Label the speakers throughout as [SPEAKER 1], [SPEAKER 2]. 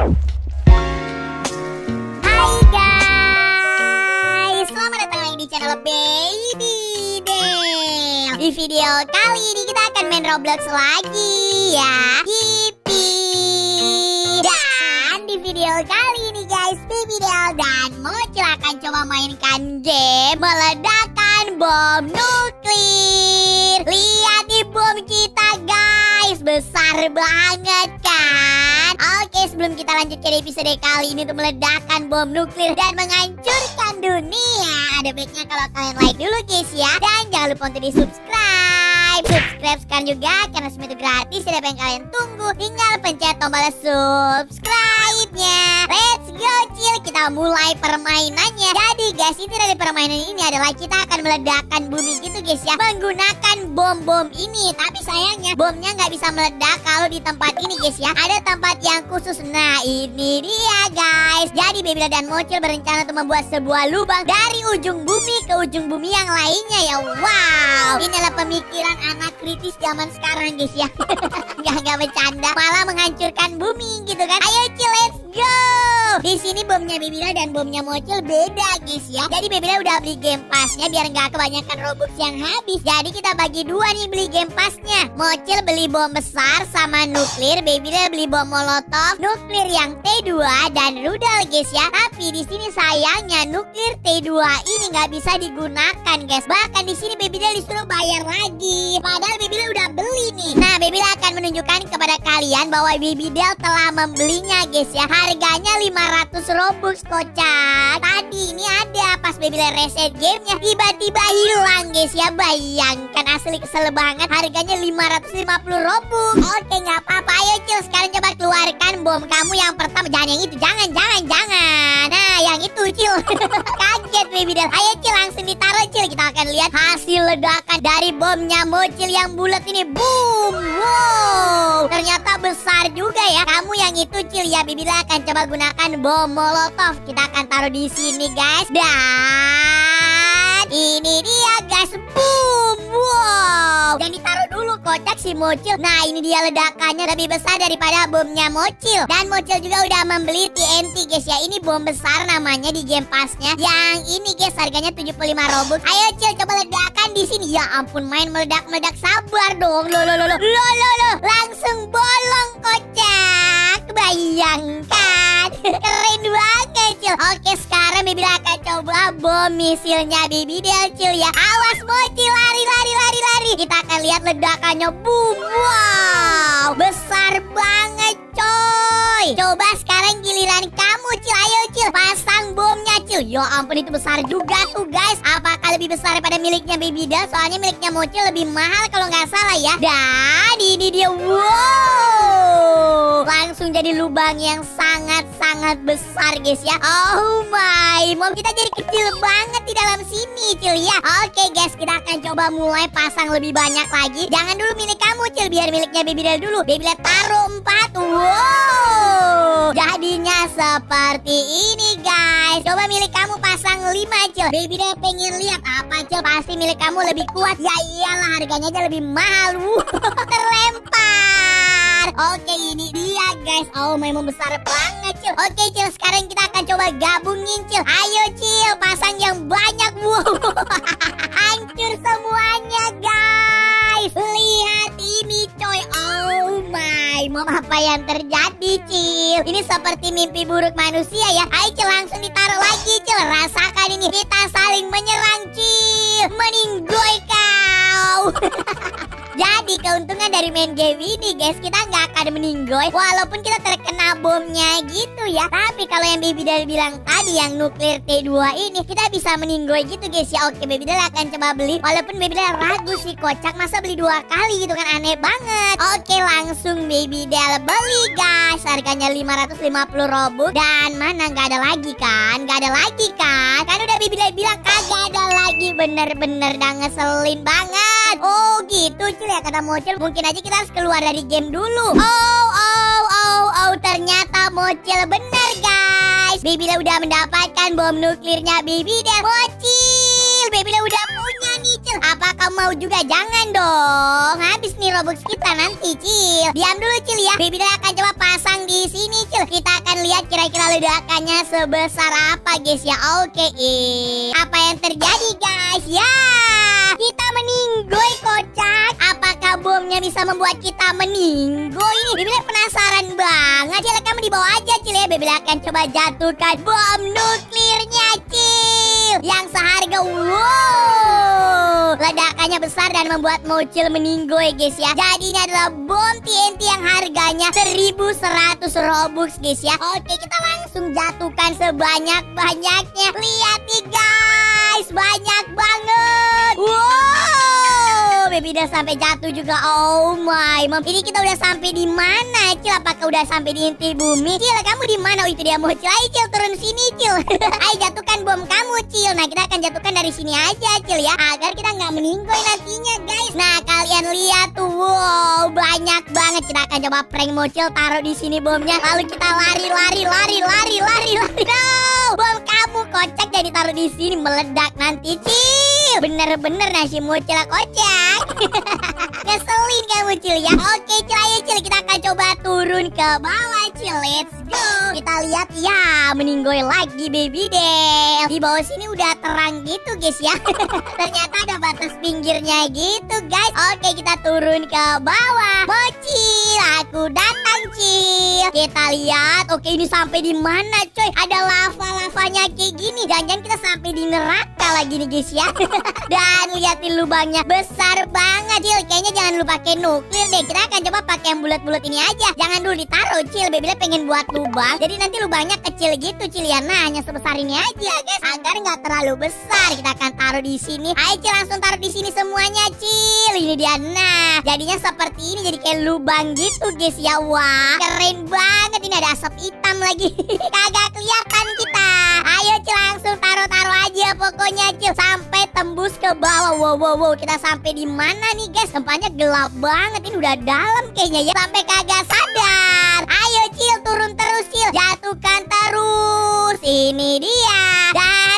[SPEAKER 1] Hai guys, selamat datang lagi di channel Baby Del. Di video kali ini kita akan main Roblox lagi ya. Yippee. Dan di video kali ini guys, Baby Del dan Mocil akan coba mainkan game meledakan bom nuklir. Lihat di bom kita guys, besar banget kan? Sebelum kita lanjut ke episode kali ini untuk meledakkan bom nuklir dan menghancurkan dunia, ada baiknya kalau kalian like dulu guys ya. Dan jangan lupa untuk di subscribe. Sekarang juga karena semua itu gratis. Tidak apa yang kalian tunggu, tinggal pencet tombol subscribe-nya. Let's go, Cil. Kita mulai permainannya. Jadi guys, itu dari permainan ini adalah kita akan meledakkan bumi gitu guys ya. Menggunakan bom-bom ini. Tapi sayangnya bomnya nggak bisa meledak kalau di tempat ini guys ya. Ada tempat yang khusus. Nah, ini dia guys. Jadi Baby dan Mocil berencana untuk membuat sebuah lubang dari ujung bumi ke ujung bumi yang lainnya ya. Wow. Inilah pemikiran anak kritis zaman sekarang guys ya. Nggak nggak bercanda. Malah menghancurkan bumi gitu kan. Ayo Cil, let's go. Di sini bomnya Bebila dan bomnya Mocil beda guys ya. Jadi Bebila udah beli game passnya biar nggak kebanyakan Robux yang habis. Jadi kita bagi dua nih beli game passnya. Mocil beli bom besar sama nuklir. Bebila beli bom molotov, nuklir yang T2 dan rudal guys ya. Tapi di sini sayangnya nuklir T2 ini nggak bisa digunakan guys. Bahkan di sini Bebila disuruh bayar lagi. Padahal Bebila udah beli nih. Nah Bebila akan menunjukkan kepada kalian bahwa Bebidel telah membelinya guys ya. Harganya 500 Robux kocak. Tadi ini ada pas Bebila reset gamenya tiba-tiba hilang guys ya. Bayangkan asli kesel banget harganya 550 Robux. Oke nggak apa-apa ayo Cil sekarang coba keluarkan bom kamu yang pertama. Jangan yang itu, jangan, jangan, jangan. Nah yang itu Cil. Kaget Bebidel. Ayo Cil langsung ditaruh Cil. Kita akan lihat hasil ledakan dari bomnya Mocil yang bulat ini. Boom. Wow. Ternyata besar juga ya. Kamu yang itu Cil ya. Bibila akan coba gunakan bom molotov. Kita akan taruh di sini guys. Dan ini dia guys. Boom. Wow. Dan ditaruh dulu kocak si Mocil. Nah ini dia ledakannya lebih besar daripada bomnya Mocil. Dan Mocil juga udah membeli TNT guys ya. Ini bom besar namanya di game passnya. Yang ini guys harganya 75 Robux. Ayo Cil coba ledakan di sini. Ya ampun main meledak-meledak sabar dong. Lo lo lo lo. Lo lo lo. Langsung bolong kocak. Bayangkan. Keren banget Oke sekarang Bibi akan coba bom misilnya Bibi Del Cil ya. Awas Mocil lari lari lari lari. Kita akan lihat ledakannya. Boom. Wow. Besar banget coy. Coba sekarang giliran kamu Cil. Ayo Cil. Pasang bomnya Cil. Ya ampun itu besar juga tuh guys. Apakah lebih besar daripada miliknya Baby Del? Soalnya miliknya Mocil lebih mahal kalau nggak salah ya. Dan ini dia. Wow. Langsung jadi lubang yang sangat-sangat besar guys ya. Oh my. Mom kita jadi kecil banget di dalam sini Cil ya. Oke guys kita akan coba mulai pasang lebih banyak lagi. Jangan dulu milik kamu Cil. Biar miliknya Baby Del dulu. Baby Del taruh empat. Wow. Jadinya seperti ini guys. Coba milik kamu pasang 5 Cil. Baby Del pengen lihat apa Cil. Pasti milik kamu lebih kuat. Ya iyalah harganya aja lebih mahal. Terlempar. Oke ini dia guys. Oh memang besar banget Cil. Oke Cil sekarang kita akan coba gabungin Cil. Ayo Cil pasang yang banyak. Hancur Mom apa yang terjadi Cil? Ini seperti mimpi buruk manusia ya. Ayo Cil langsung ditaruh lagi Cil. Rasakan ini. Kita saling menyerang Cil. Meninggoy kau. Jadi keuntungan dari main game ini guys Kita nggak akan meninggoy. Walaupun kita terkena bomnya gitu ya. Tapi kalau yang Baby Dal bilang tadi Yang nuklir T2 ini Kita bisa meninggoy gitu guys ya. Oke Baby Dal akan coba beli. Walaupun Baby Dal ragu sih kocak. Masa beli dua kali gitu kan? Aneh banget. Oke langsung Baby Dal beli guys. Harganya 550 robux Dan mana? Nggak ada lagi kan? Nggak ada lagi kan? Kan udah Baby Dal bilang kagak ada lagi. Bener-bener dah ngeselin banget. Oh gitu Cil ya kata Mocil Mungkin aja kita harus keluar dari game dulu Oh oh oh oh Ternyata Mocil bener guys Baby udah mendapatkan bom nuklirnya Baby dan Mocil Baby udah punya nih Cil Apa kamu mau juga? Jangan dong Habis nih Robux kita nanti Cil Diam dulu Cil ya Baby akan coba pasang di sini Cil Kita akan lihat kira-kira ledakannya sebesar apa guys ya. Oke, eh. apa yang terjadi guys? Ya, kita meninggoy kocak. Bomnya bisa membuat kita meninggoy ini? Bibila penasaran banget. Cil, kamu di bawah aja Cil ya. Akan coba jatuhkan bom nuklirnya Cil. Yang seharga wow. Ledakannya besar dan membuat Mocil meninggoy guys ya. Jadi ini adalah bom TNT yang harganya 1100 Robux guys ya. Oke, kita langsung jatuhkan sebanyak-banyaknya. Lihat nih guys, Udah sampai jatuh juga. Oh my, mom. Ini kita udah sampai di mana, Cil? Apakah udah sampai di inti bumi? Cil, kamu di mana? Oh, itu dia mau Cil. Ayo, Cil, turun sini, Cil. Ayo jatuhkan bom kamu, Cil. Nah, kita akan jatuhkan dari sini aja, Cil ya, agar kita nggak meninggoy nantinya, guys. Nah, kalian lihat tuh, wow, banyak banget. Kita akan coba prank Mocil taruh di sini bomnya. Lalu kita lari, lari, lari, lari, lari, lari. No, bom kamu kocak jadi taruh di sini meledak nanti, Cil. Bener-bener nasi Mocil kocak. Ngeselin kamu Cil ya. Oke Cil ayo Cil kita akan coba turun ke bawah Cil. Let's go. Kita lihat ya meninggoy lagi baby Del. Di bawah sini udah terang gitu guys ya. Ternyata ada batas pinggirnya gitu guys. Oke kita turun ke bawah. Bocil aku Cil Kita lihat. Oke ini sampai di mana coy? Ada lava-lavanya kayak gini. Jangan-jangan kita sampai di neraka lagi nih guys ya. Dan liatin lubangnya. Besar banget Cil. Kayaknya jangan lupa pakai nuklir deh. Kita akan coba pakai yang bulat-bulat ini aja. Jangan dulu ditaruh Cil. Bebila pengen buat lubang. Jadi nanti lubangnya kecil gitu Cil ya. Nah hanya sebesar ini aja guys. Agar nggak terlalu besar. Kita akan taruh di sini. Ayo Cil langsung taruh di sini semuanya Cil. Ini dia. Nah jadinya seperti ini Jadi kayak lubang gitu guys ya. Wah keren banget. Ini ada asap hitam lagi. Kagak kelihatan kita. Ayo Cil langsung taruh-taruh aja Pokoknya Cil. Sampai tembus ke bawah. Wow wow wow. Kita sampai di mana nih guys? Tempatnya gelap banget. Ini udah dalam kayaknya ya. Sampai kagak sadar. Ayo Cil turun terus Cil. Jatuhkan terus. Ini dia. Dan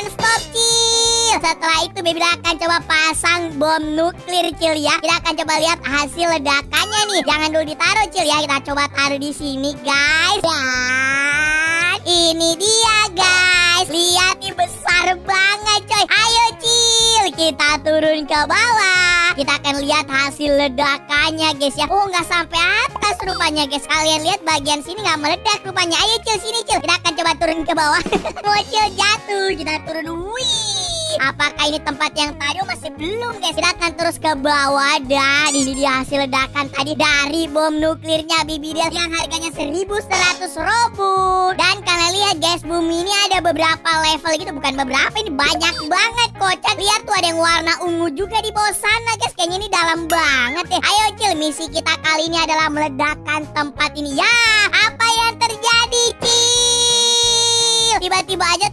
[SPEAKER 1] Setelah itu Baby akan coba pasang bom nuklir Cil ya. Kita akan coba lihat hasil ledakannya nih. Jangan dulu ditaruh Cil ya. Kita coba taruh di sini guys. Dan ini dia guys. Lihat nih besar banget coy. Ayo Cil Kita turun ke bawah. Kita akan lihat hasil ledakannya guys ya. Oh nggak sampai atas rupanya guys. Kalian lihat bagian sini nggak meledak rupanya. Ayo Cil sini Cil. Kita akan coba turun ke bawah. Bocil jatuh. Kita turun. Wih Apakah ini tempat yang tadi? Masih belum guys. Kita akan terus ke bawah Dan ini dia hasil ledakan tadi Dari bom nuklirnya Bibidel Yang harganya 1100 robux Dan kalian lihat guys Bumi ini ada beberapa level gitu. Bukan beberapa ini banyak banget kocak. Lihat tuh ada yang warna ungu juga di bawah sana guys. Kayaknya ini dalam banget ya Ayo Cil misi kita kali ini adalah meledakkan tempat ini. Ya apa yang terjadi Cil? Tiba-tiba aja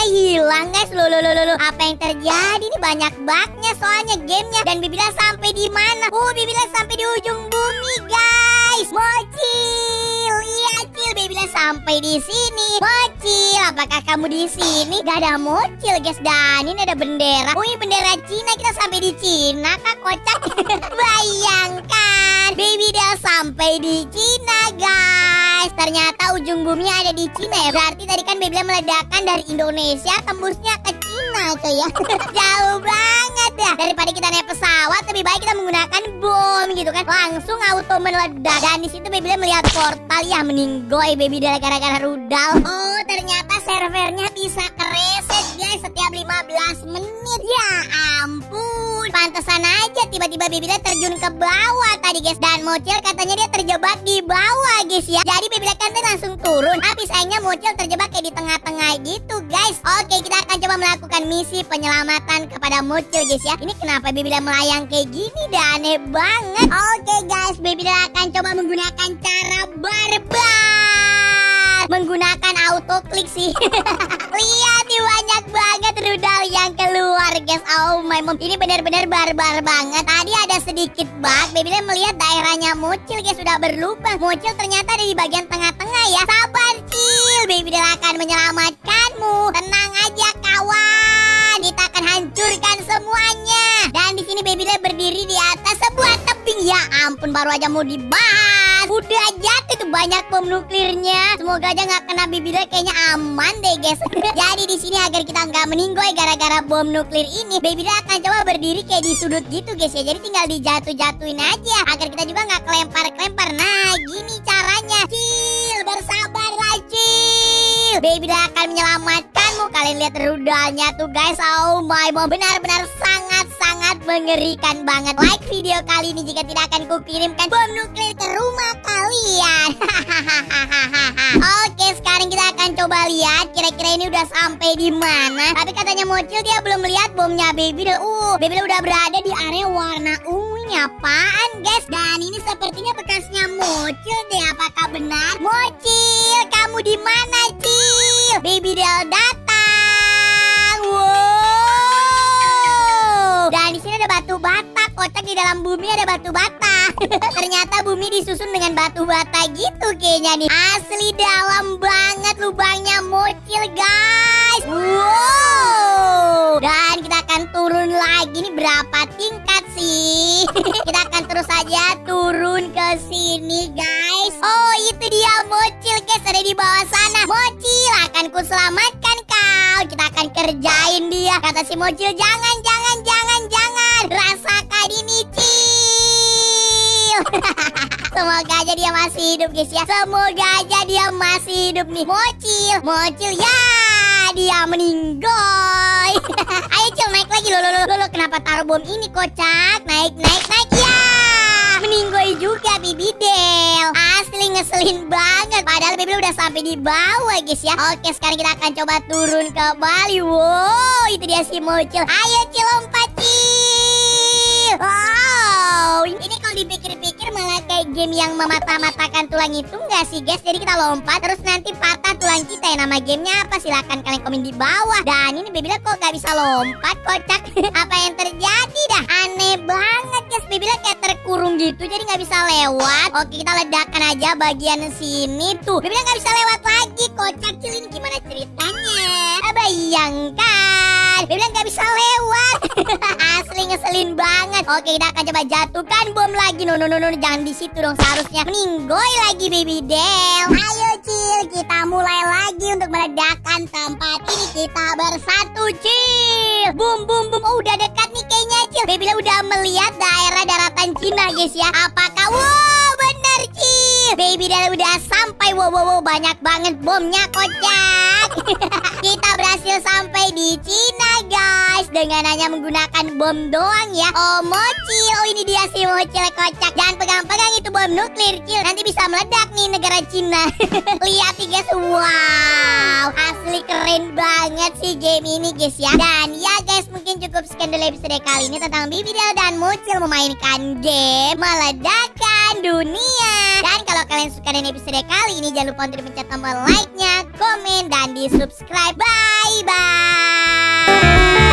[SPEAKER 1] tempatnya hilang guys. Loh loh loh loh Apa yang terjadi? Ini banyak bugnya soalnya gamenya. Dan Bibila sampai di mana? Oh Bibila sampai di ujung bumi guys. Bocil. Iya Cil. Bibila sampai di sini. Bocil. Apakah kamu di sini? Gak ada mocil guys. Dan ini ada bendera. Oh ini bendera Cina. Kita sampai di Cina Kak. Kocak. Bayangkan. Baby sampai di Cina guys Ternyata ujung bumi ada di Cina ya. Berarti tadi kan Baby Del meledakkan dari Indonesia Tembusnya ke Cina coy ya. Jauh banget ya. Daripada kita naik pesawat Lebih baik kita menggunakan bom gitu kan. Langsung auto meledak. Dan di situ Del melihat portal. Ya Meninggoy Baby Del gara-gara rudal. Oh ternyata servernya tiba-tiba Del terjun ke bawah tadi guys. Dan Mocil katanya dia terjebak di bawah guys ya. Jadi Del kan langsung turun. Tapi sayangnya Mocil terjebak kayak di tengah-tengah gitu guys. Oke kita akan coba melakukan misi penyelamatan kepada Mocil guys ya. Ini kenapa Del melayang kayak gini? Dah aneh banget. Oke guys Del akan coba menggunakan cara barbar. Menggunakan auto klik sih. Lihat nih banyak rudal yang keluar guys. Oh my mom. Ini benar-benar barbar banget. Tadi ada sedikit bug. Baby Del melihat daerahnya Mucil guys. Sudah berlubang. Mucil ternyata ada di bagian tengah-tengah ya. Sabar Cil. Baby Del akan menyelamatkanmu. Tenang aja kawan. Kita akan hancurkan semuanya. Dan di sini Baby Del berdiri di atas sebuah tebing. Ya ampun baru aja mau dibahas Udah jatuh tuh banyak bom nuklirnya. Semoga aja nggak kena bibirnya kayaknya aman deh guys. Jadi di sini agar kita nggak meninggoy gara-gara bom nuklir ini, baby akan coba berdiri kayak di sudut gitu guys ya. Jadi tinggal dijatuh-jatuhin aja agar kita juga nggak kelempar-kelempar. Nah, gini caranya. Cil, bersabarlah Cil. Baby akan menyelamatkanmu. Kalian lihat rudalnya tuh guys. Oh my, mau benar-benar sangat-sangat mengerikan banget. Like video kali ini jika tidak akan kukirimkan bom nuklir ke rumah kalian. Oke, sekarang kita akan coba lihat kira-kira ini udah sampai di mana. Tapi katanya Mocil dia belum lihat bomnya Baby. Uh, Baby udah berada di area warna ungu. Ini apaan, guys? Dan ini sepertinya bekasnya Mocil deh. Apakah benar? Mocil, kamu di mana, Kocak di dalam bumi ada batu bata. Ternyata bumi disusun dengan batu bata gitu kayaknya nih. Asli dalam banget lubangnya Mocil, guys. Wow. Dan kita akan turun lagi nih berapa tingkat sih? kita akan terus saja turun ke sini, guys. Oh, itu dia Mocil, guys. Ada di bawah sana. Mocil, akan ku selamatkan kau. Kita akan kerjain dia. Kata si Mocil, jangan, jangan, jangan. Semoga aja dia masih hidup guys ya. Semoga aja dia masih hidup nih. Mocil Mocil. Ya Dia meninggoy. Ayo Cil naik lagi. Loh, loh, loh, loh. Kenapa taruh bom ini kocak? Naik naik naik. Ya Meninggoy juga Bibi Del. Asli ngeselin banget. Padahal Bibi udah sampai di bawah guys ya. Oke sekarang kita akan coba turun ke Bali. Wow itu dia si Mocil. Ayo Cil lompat Cil Wow Ini kalau dipikir-pikir malah kayak game yang memata-matakan tulang itu enggak sih guys? Jadi kita lompat terus nanti patah tulang kita ya. Nama gamenya apa? Silahkan kalian komen di bawah. Dan ini Bebila kok gak bisa lompat kocak? Apa yang terjadi dah? Aneh banget guys. Bebila kayak terkurung gitu jadi nggak bisa lewat. Oke kita ledakan aja bagian sini tuh. Bebila nggak bisa lewat lagi Kocak. Cil ini gimana ceritanya Eh, Bayangkan Bebila nggak bisa lewat. Asli ngeselin banget. Oke kita akan coba jatuhkan bom lagi. No no no no jangan di situ dong seharusnya. Meninggoy lagi baby Del. Ayo Cil. Kita mulai lagi untuk meledakkan tempat ini. Kita bersatu Cil. Bum bum bum. Oh udah dekat nih kayaknya Cil. Baby Del udah melihat daerah daratan Cina guys ya. Apakah Wow bener Cil. Baby Del udah sampai. Wow wow wow. Banyak banget bomnya kocak berhasil sampai di Cina guys. Dengan hanya menggunakan bom doang ya. Oh mochi Oh ini dia si mochi kocak. Jangan pegang-pegang itu bom nuklir Cil. Nanti bisa meledak nih negara Cina. Lihat nih guys Wow Asli keren banget sih game ini guys ya. Dan ya guys mungkin cukup sekian dulu episode kali ini Tentang Bibi Del dan Mucil memainkan game Meledakan dunia. Dan kalau kalian suka dengan episode kali ini Jangan lupa untuk dipencet tombol like-nya Komen dan di subscribe Bye bye